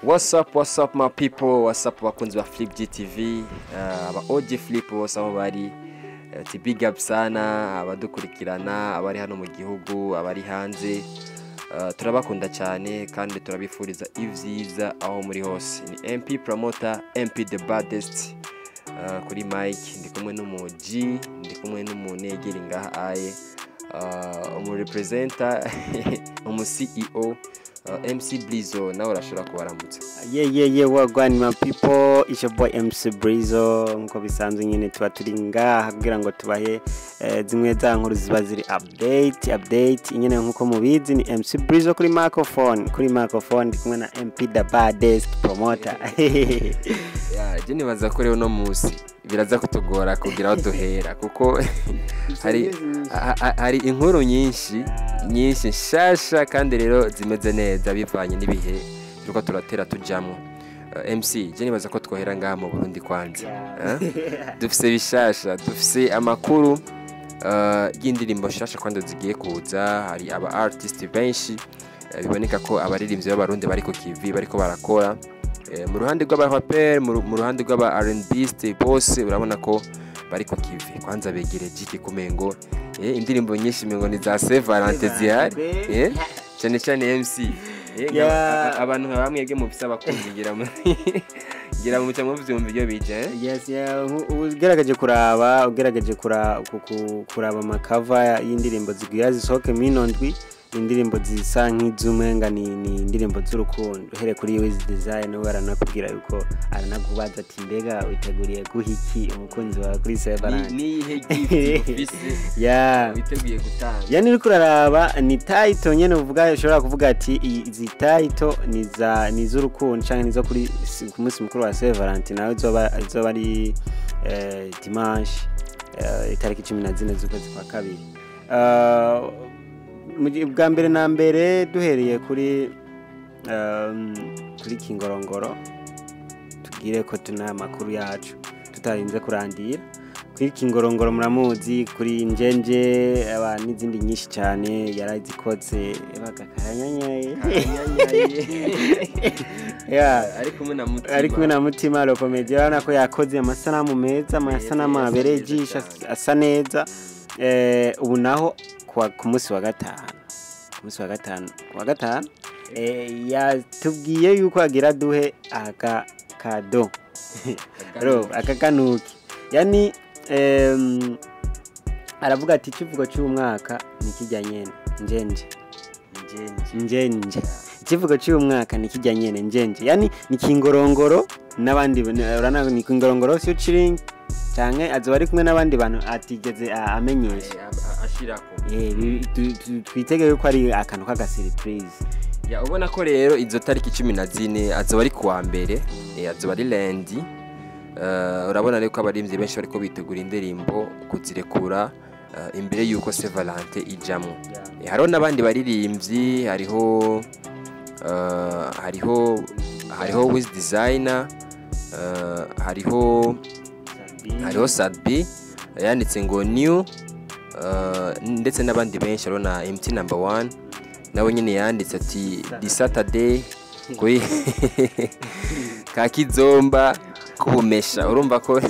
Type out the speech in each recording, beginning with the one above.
What's up, what's up my people, what's up bakunzi ba Flip GTV, uh, aba OG Flip bose aho bari, ti big up sana, abadukurikirana, abari hano mu gihugu, abari hanze, uh, turabakunda cyane kandi turabifuriza ivyiza aho muri hose. Ni MP Promoter, MP the baddest, uh, kuri Mike, ndi kumwe n'umu G, ndi kumwe n'umunegeri ngaha aye, uh, umu uh, MC Blizo nawe urashobora kubaramutsa. Yeah, yeah, yeah, wagwan my people, your boy MC Brizo, nko bisanzwe nyine tuba turi ngaha kugira ngo tubahe eh, zimwe za nkuru ziba ziri update, update, nyine nk'uko mubizi ni MC Brizo kuri microphone, kuri microphone kumwe na MP the baddest promoter. Ya, je nibaza ko rero uno munsi biraza kutugora kugira aho duhera kuko hari ha- ha- hari inkuru nyinshi nyinshi nshasha kandi rero zimeze neza bivanye n'ibihe turiko turatera tujamwo. Uh, MC je nibaza ko twohera ngaha mu Burundi kwanza Eh? dufise bishasha dufise amakuru uh, y'indirimbo nshasha kwanda zigiye kuza hari aba artist benshi eh, biboneka ko abaririmbyi b'abarundi bari ku kivi bariko barakora. Eh, mu ruhande rw'abaraperi mu ru- mu ruhande rw'aba R&B bose urabona ko bari ku kivi kwanza begereje iki kumengo eh, indirimbo nyinshi mengo ni za Saint Valentin zihari cyane cyane MC eh, abantu nka bamwe bwe mufise abakunzi ngira mu ngira mu muca muvyumva ibyo bije eh? Ugerageje kuraba ku- ku- kuraba amakava y'indirimbo zigwira zisohoke ndwi indirimbo zisa nk'izumenga ni, ni indirimbo z'urukundo. Uhere kuri wiz design we aranakubwira yuko aranakubaza ati mbega witeguriye guha iki umukunzi wawe kuri Ni- sevarani niyihe ya. witeguye gutanga? Yani uriko uraraba ni tayito nyene uvuga ushobora kuvuga ati "I- izi tayito ni ni iz'urukundo canke nizo kuri si- ku munsi mukuru wa Valentin nawe izoba ari eh, dimanche eh, itariki cumi na zine z'ukwezi kwa kabiri. Eh, bwa mbere na mbere duhereye kuri um, kuri kingorongoro tubwire ko tuna amakuru yacu. Tutarinze kurandira. Kuri kingorongoro muramuzi kuri njenje n'izindi nyinshi cyane yarazikoze bagakaranyanyaye yeah. ari kumwe na mutima. Rokomedi urabona ko yakoze amasanamu meza amasanamu abereye ijisho asa neza. Eh, ubu naho ku munsi wa gatanu. Ku munsi wa gatanu. Wa gatanu eh, yatubwiye yuko agira duhe aka kado. Aka kanuki. Yani aravuga ati ikivugo cy'umwaka ni kijya nyene. Njenje njenje ikivugo cy'uyu mwaka ni kijya nyene. Njenje yani ni kingorongoro n'abandi urana ni kingorongoro featuring canke azoba ari kumwe n'abandi bantu atigeze amenyesha. Ashirako. Eh, bi- tu- tu- twitege yuko ari akantu k'agasiripurize ya ubona ko rero izo tariki cumi na zine azoba ari kuwa mbere eh, azoba ari lendi Eh, urabona rero ko abaririmbyi benshi bariko bitegura indirimbo kuzirekura eh, imbere y'uko se valante ijamwo Eh, hariho n'abandi baririmbyi hariho hariho hariho wiz designer eh, hariho hariho sadbi yanditse ngo new uh, ndetse n'abandi benshi hariho na mt number one nawe nyine yanditse ati di saturday kuri ka kizomba kubumesha. Urumva ko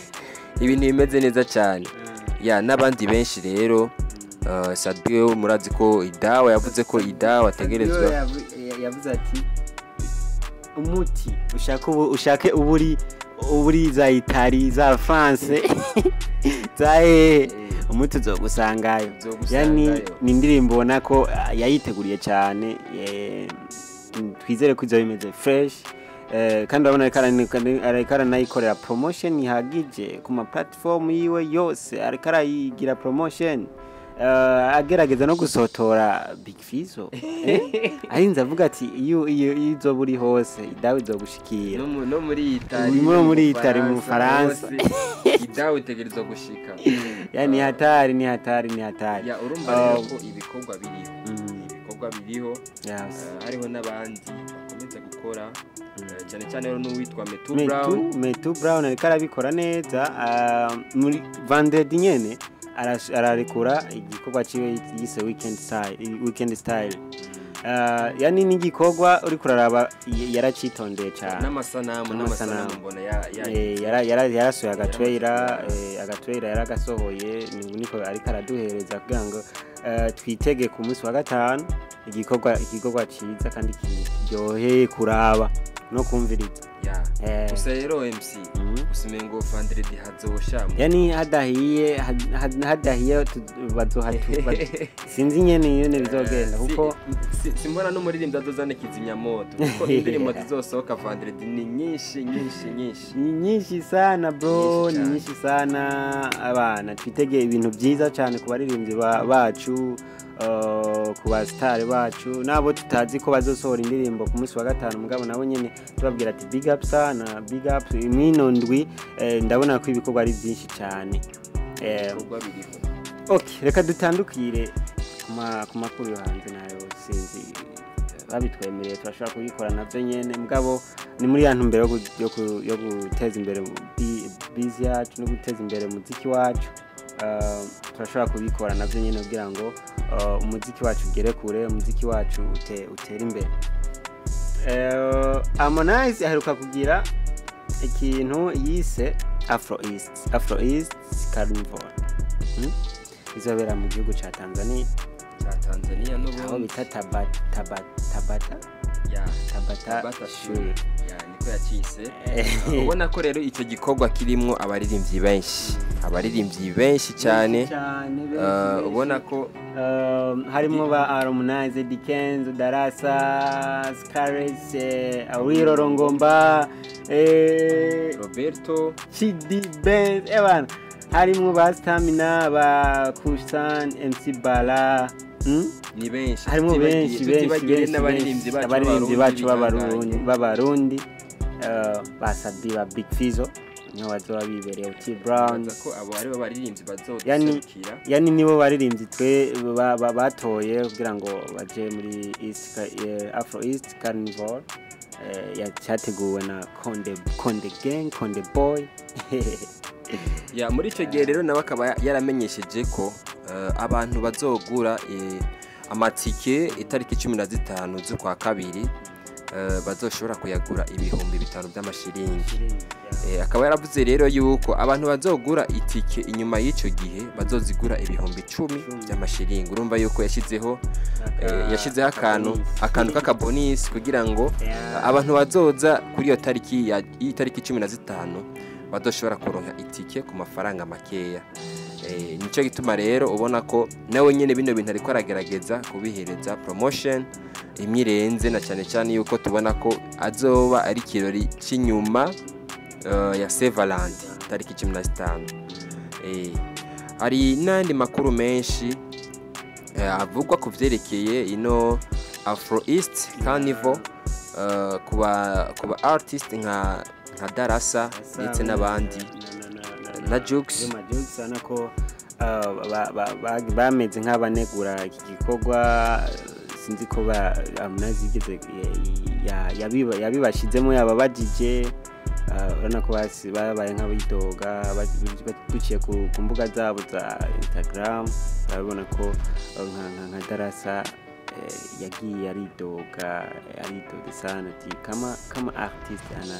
ibintu bimeze neza cyane. Ya n'abandi benshi rero sadbi we murazi ko idawa yavuze ko idawa ategerezwa. Yavuze ati umuti ushake ubu ushake uburi za itali za france. Za hehe umuti uzogusangayo yani ni indirimbo ubona ko ah, yayiteguriye cyane. Twizere ko izo bimeze fresh. Eh, kandi urabona ariko aranayikorera promotion ihagije ku ma platform yiwe yose. Ariko arayigira promotion. Agerageza no gusotora big fizo Eh, arinze avuga ati iyo iyo iyo izoba uri hose idawe izogushikira no mu- no muri itali Urimo muri Itali, mu Bufaransa. idawa itegerezwa gushika. Ya ni hatari ni hatari ni hatari. Ya urumva rero Um, ko ibikorwa biriho. Mm, ibikorwa biriho eh, hariho n'abandi bakomeza gukora eh, cyane cyane rero n'uwitwa metu brown. Metu brown ariko arabikora neza muri vendredi nyene. Ararekura igikorwa ciwe yise weekend style weekend style. Ah, yani n'igikorwa uri kuraraba y- yaracitondeye cyane. N'amasanamu N'amasanamu. mbona Eh, yara- yara- yarasohoye agatweyira agatweyira yaragasohoye ni niko ariko araduhereza kugira ngo eh, twitege ku munsi wa gatanu igikorwa igikorwa cyiza kandi ki- kiryoheye kuraba. No kumviriza ya. Eh. gusa rero MC Mhm. gusa umengo Vandredi hazosha yani hadahiye had- had- hadahiye tu- bazohatu- ba- sinzi nyene nyene bizogenda kuko Si- si- simbona n'umuririmbyi azozana kizimyamoto. Kuko indirimbo zizosohoka Vandredi ni nyinshi nyinshi nyinshi. Ni nyinshi sana bro ni nyinshi sana. Abana twitegeye ibintu byiza cyane ku baririmbyi ba- bacu. Uh, ku basitari bacu nabo tutazi ko bazosohora indirimbo ku munsi wa gatanu mugabo nabo nyine tubabwira ati big up sana big up. Mwino ndwi eh, ndabona ko ibikorwa ari byinshi cyane. Eh, reka dutandukire ku ma- ku makuru yo hanze na yo sinzi babitwemereye turashobora kubikora na byo nyene. Mugabo ni muri ya ntumbero yo guteza imbere bi- bizi yacu no guteza imbere umuziki wacu. Turashobora kubikora na byo nyine kugira ngo uh, umuziki wacu ugere kure umuziki wacu ute- utere imbere. Uh, harmonize aheruka kugira ikintu yise afro east. Afro east carnival. Hmm? izobera mu gihugu cya tanzania. Cya Tanzania aho n'ubundi bita Taba- Taba- tabata? Ya. Tabata Tabata shuri Shuri. ya niko yacise Eh. ubona ko rero icyo gikorwa kirimo abaririmbyi benshi. Abaririmbyi benshi cyane. Uh, ubona ko Um, harimo ba harmonize dikenzo darasa scares awiro rongomba eh, roberto. Chidi benz ebana harimo ba stamina ba kushan mc bala hmm? ni benshi. Harimo benshi benshi benshi n'abaririmbyi bacu b'Abarundi. Uh, basabi ba big fizo. Niho bazoba bibereye bo baririmbyi Yani- nibo baririmbyi twe ba- ba- batoye kugira ngo baje muri eh, afro east carnival. Eh, ya- cyateguwe na konde konde gang konde boy. Ya muri icyo gihe rero nawe akaba yaramenyesheje ko eh, abantu bazogura amatike itariki cumi na zitanu z'ukwa kabiri. Bazoshobora kuyagura ibihumbi bitanu by'amashiringi. Eh, akaba yaravuze rero yuko abantu bazogura itike inyuma y'icyo gihe bazozigura ibihumbi icumi by'amashiringi. Urumva yuko yashyizeho eh, yashyizeho akantu akantu k'akabonisi kugira ngo abantu bazoza kuri iyo tariki y'itariki cumi na zitanu badoshobora kuronka itike ku mafaranga makeya. Eh, ni cyo gituma rero ubona ko nawe nyine bino bintu ariko aragerageza kubihereza promotion imwe irenze na cyane cyane yuko tubona ko azoba ari ikirori cy'inyuma eh, ya sevaland tariki cumi na zitanu. Eh, hari n'andi makuru menshi eh, avugwa ku byerekeye ino afro east carnival eh, ku ba artist nka nka darasa. ndetse n'abandi. Na. Jux urabona ko uh, ba- ba- bameze nk'abanegura iki gikorwa uh, sinzi ko ba Harmonize yigeze ya- ya- yabiba- yabibashizemo yababajije uh, urabona ko babaye nk'abidoga duciye ku mbuga zabo za instagram urabona ko uh, nka darasa eh, yagiye aridoga aridoga sana ati kama kama artist ana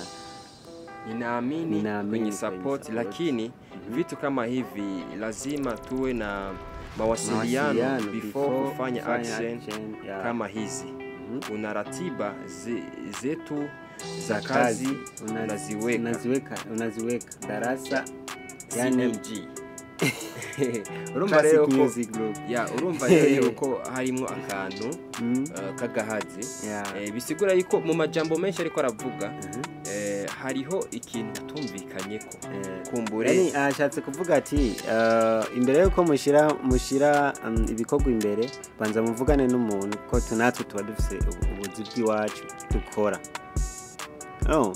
ninaamini Ninaamini kwenye kwenye support support. lakini vitu kama hivi lazima tuwe na mawasiliano before kufanya action yeah. kama hizi Mhm. una ratiba zetu za kazi unaziweka unaziweka unaziweka darasa yani CMG urumva rero ko ya urumva rero ko harimo akantu Mhm. uh, k'agahazi Eh, bisigura yuko mu majambo menshi ariko aravuga Mhm. eh, hariho ikintu batumvikanye ko Eh, kumbure yani ashatse kuvuga ati uh, imbere yuko mushyira mushyira um, ibikorwa imbere banza muvugane n'umuntu ko natwe tuba dufite ubu- ubuzi bw'iwacu dukora. Oh.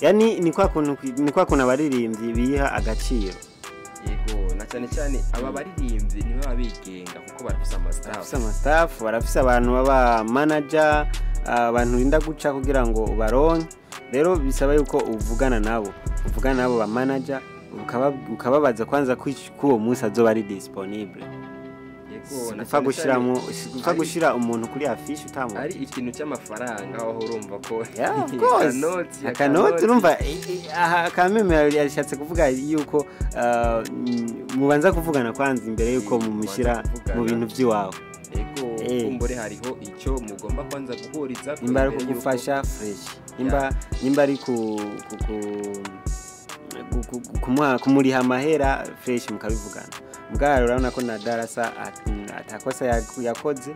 yani ni kwa kuntu ni abaririmbyi biha agaciro. Yego na cyane cyane aba baririmbyi nibo baba bigenga kuko barafise barafise amastaff amastaff barafise abantu baba manager ah, abantu urinda guca kugira ngo ubaronke rero bisaba yuko uvugana nabo uvugana nabo ba manager ukaba- ukababaza kwanza ko uwo munsi azoba ari disponible. Ari- gushira umuntu kuri afishe utamu ari ikintu cy'amafaranga aho urumva ko akanoti urumva aha kameme yashatse kuvuga yuko ah, mm, mubanza kuvugana kwanza imbere yuko mumushyira mu bintu by'iwawe. Ego Eh. kumbure hariho icyo mugomba kwanza guhuriza nimba ari kugufasha fresh. Nimba ari ku kumuriha amahera fresh mukabivugana. Bwari urabona ko na darasa at- atakosa ya- yakoze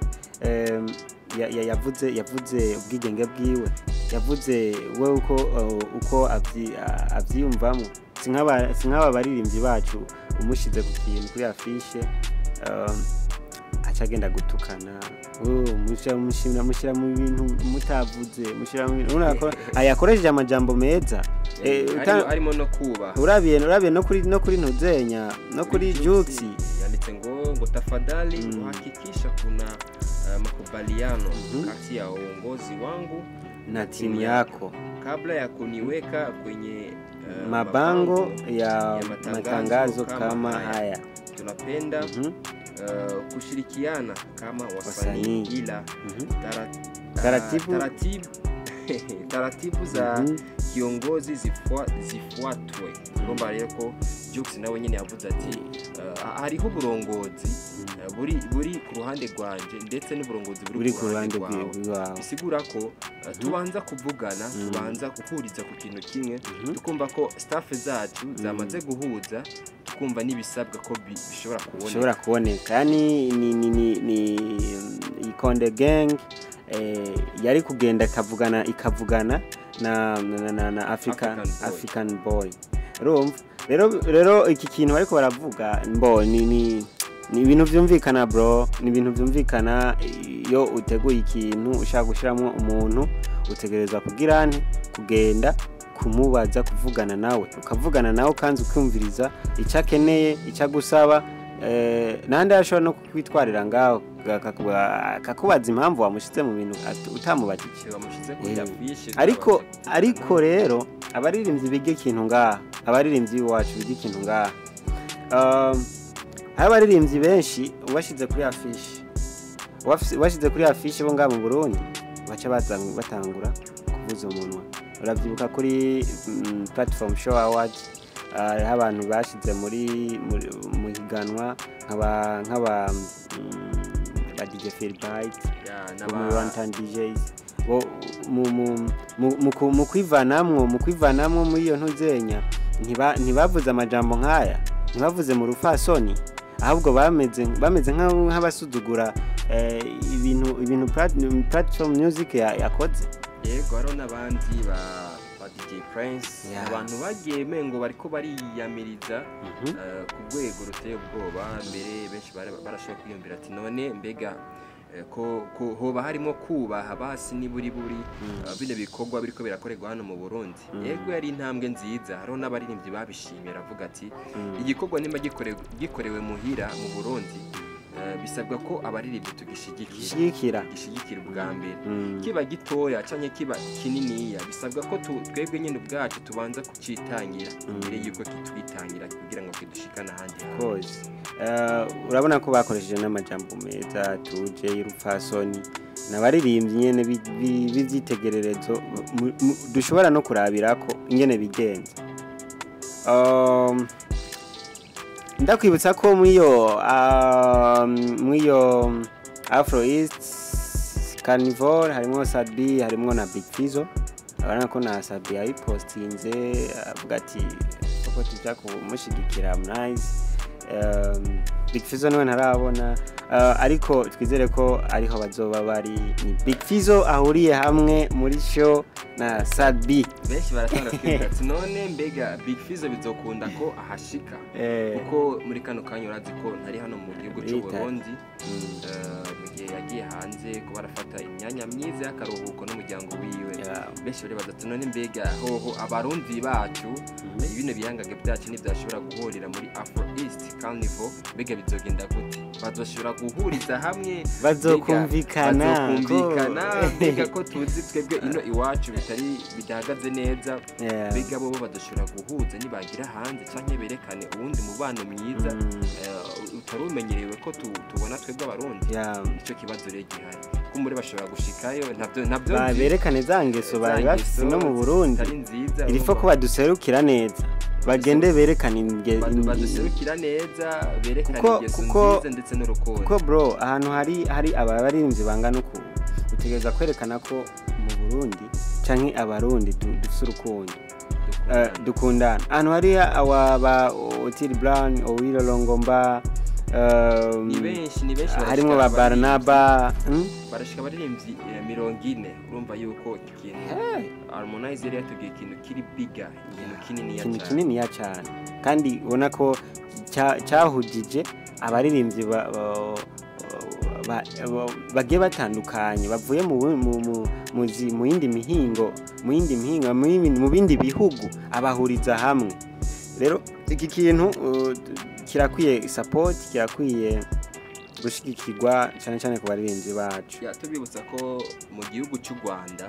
yavuze yavuze ubwigenge bwiwe. Yavuze we uko abyiyumvamo si nk'aba baririmbyi bacu umushyize ku kintu kuri afishe um, aca agenda gutukana. "Oh, mushyira mushyira- mushyira mu bintu mutavuze. Mushyira mu bintu urabona ko ayakoresheje amajambo meza. Eh, uta- harimo no kubaha urabiye urabiye no kuri no kuri ntuzenya no kuri juksi yanditse ngo ngo tafadhali Mm. kuhakikisha kuna uh, makubaliano Mhm. kati ya uongozi wangu na timu yako. kabla ya kuniweka kwenye uh, mabango ya ya matangazo matangazo kama kama haya. haya. Tunapenda Mhm, uh, kushirikiana kama wasanii ila mhm. taratibu, uh, taratibu, taratibu za mhm. kiongozi zifuatwe. zifuat urumva rero ko jukes nawe nyine yavuze ati uh, hariho uburongozi uh, buri buri ku ruhande rwanje ndetse n'uburongozi buri uri ku ruhande rwawe. bisigura ko uh, tubanza kuvugana Mhm. tubanza guhuriza ku kintu kimwe. Mhm. tukumva ko staff zacu zamaze guhuza tukumva n'ibisabwa ko bi- bishobora kuboneka. Ni ni ni ni ikonde gang eh, yari kugenda ikavugana ikavugana na na, na, na African African boy. Urumva rero rero iki kintu bariko baravuga mbo ni ni ibintu byumvikana bro. Ni ibintu byumvikana iyo uteguye ikintu ushaka gushyiramo umuntu utegerezwa kugira nte kugenda kumubaza kuvugana nawe. Ukavugana nawe kandi ukumviriza icyo akeneye icyo agusaba eh, n'ahandi ashobora no kukwitwarira ngaho akaku- akakubaza impamvu wamushyize mu bintu utamubajije. Eh, ariko ariko rero abaririmbyi biga ikintu ngaha abaririmbyi iwacu biga ikintu ngaha. Um, hari abaririmbyi benshi ubashyize kuri afishi ubashyize kuri afishi bo ngaha mu burundi baca batangura kuvuza umunwa. Urabyibuka kuri mm, platform show award ah, hariho abantu bashyize mu higanwa nk'aba mm, DJ muri n'aba- DJs mu- kwivanamwo mu kwivanamwo muri iyo ntuzenya ntiba- ntibavuze amajambo nk'aya. Ntibavuze mu rufasoni ahubwo bameze nk'abasuzugura eh, ibintu ibintu plat- platform music ya- yakoze. Yego hariho n'abandi ba ba DJ Prince abantu bagiye mengo bariko bariyamiriza Mhm. eh, ku rwego ruteye ubwoba mbere benshi bara- barashobora kwiyumvira ati none mbega eh, hoba harimo kubaha basi niburi buri Mm. eh, bino bikorwa biriko birakorerwa hano mu Burundi Mm. yego yari intambwe nziza hariho n'abaririmbyi babishimye aravuga ati Mm. igikorwa nimba gikorewe muhira mu Burundi bisabwa ko abaririmbyi tugishigikira. Gushyigikira gishigikira ubwa mbere. Mm. kiba gitoya cyangwa kiba kininiya bisabwa ko twebwe nyine ubwacu tubanza kucitangira. Mbere y'uko kitwitangira kugira ngo kidushikane ahandi Course. Eh, urabona ko bakoresheje n'amajambo meza tuje y'urupfasoni nabaririmbyi nyene bi- bi- b'ivyitegererezo mu- mu- dushobora no kurabirako ingene bigenza. Um, ndakwibutsa ko mwiyo um, mwiyo afro east carnivore harimwo sadbi harimwo na big fizo. Urabona ko na sadbi yabipostinze avuga ati koko tuja kumushigikira harmonize um, big fizo ni we ntarabona. Ariko twizere ko ariho bazoba bari. Ni big fizo ahuriye hamwe muri show na sadbi benshi baratanga kwiga ati none mbega big fizo bizokunda ko ahashika? Eh, kuko muri kano kanya urazi ko ntari hano mu gihugu cy'u. Burundi. Mm, eh, mu gihe yagiye hanze kuba arafata imyanya myiza y'akaruhuko n'umuryango wiwe. Benshi baribaza ati none mbega hoho abarundi bacu mhm. bino bihangaga byacu ntibyashobora guhurira muri afro east carnival mbega bizogenda gute? Bazoshobora guhuriza hamwe. Bazokumvikana. Bazokumvikana. Mbega ko tuzi twebwe ino iwacu bitari bidahagaze neza. Mbega bo badushobora guhuza nibagira hanze cyangwa berekane uwundi mubano mwiza. Mm. eh, utari umenyerewe ko tu- tubona twebwe abarundi. Yeah. icyo kibazo rero gihari. Kumbure bashobora gushikayo ntabyo berekane za ngeso bari ngeso no mu burundi. irifo ko baduserukira neza. Bagende berekane baduserukira neza berekana Kuko- ingeso nziza ndetse n'urukundo. kuko bro ahantu hari hari abaririmbyi bangana uku utegereza kwerekana ko mu burundi canke abarundi du- dufise urukundo. Eh, Dukundana. ahantu hari aba ba otili brown owilo longomba um, ni benshi ni benshi harimwo ba barashika barnaba hmm? abaririmbyi- barashika abaririmbyi eh, mirongo ine. Urumva yuko iki kintu Hey. harmonize yari yatubwiye ikintu kiri biga ikintu kininiya ikintu cyane kininiya cyane kandi ubona ko cya- cyahugije abaririmbyi ba- ba- ba- ba- bagiye batandukanye bavuye mu yindi mihingo mu yindi mihingo mu bindi bihugu abahuriza hamwe. Rero iki kintu uh, kirakwiye support kirakwiye gushyigikirwa cyane cyane ku baririmbyi bacu. Tubibutsa ko mu gihugu cy'u rwanda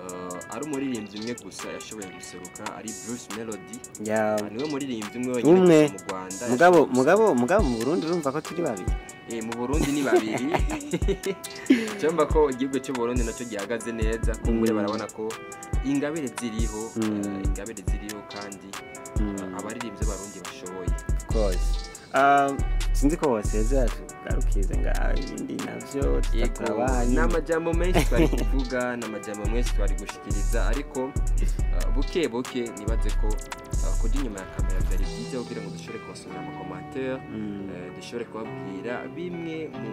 eh, ari umuririmbyi umwe gusa yashoboye guseruka ari bruce melody. Niwe muririmbyi umwe wenyine mu rwanda mugabo mugabo mugabo mu burundi urumva ko turi babiri? Eh, mu burundi ni babiri. Cyumva ko igihugu cy'u burundi na cyo gihagaze neza kumbure Mm. barabona ko ingabire ziriho Mm. eh, ingabire ziriho kandi Mm. eh, abaririmbyi um, sinzi ko wasezera tugarukize nga ibindi navyo yego. tutabanyu ni amajambo menshi twari kuvuga ni amajambo menshi twari gushikiriza ariko eh, buke buke nibaze ko eh, kujya inyuma ya kamera byari byiza kugira ngo dushobore kubasomera amakomantere eh, dushobore kubabwira bimwe mu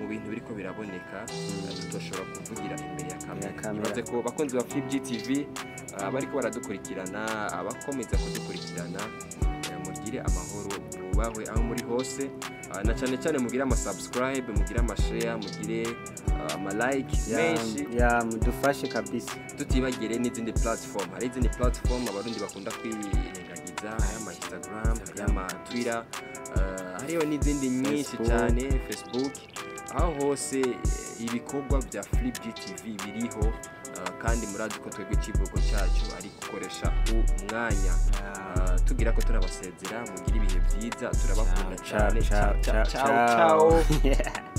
mu bintu biriko biraboneka eh, tutoshobora kuvugira imbere ya kamera. Nibaze ko bakunzi ba Flip GTV eh, abariko baradukurikirana abakomeza kudukurikirana mugire amahoro. Mubahwe aho muri hose. Ah, na cyane cyane mugire ama subscribe mugire ama share mugire ah, ama like menshi. mudufashe kabisa. Tutibagire n'izindi platform. Hari izindi platform abarundi bakunda kwirengagiza hari ama instagram hari ama twitter uh, hariho n'izindi nyinshi cyane facebook. Aho hose eh, ibikorwa bya flip gtv biriho kandi murazi ko twebwe ikivugo cyacu ari gukoresha umwanya. Tugira ko turabasezera mugire ibihe byiza turabakunda cyane ciao, ciao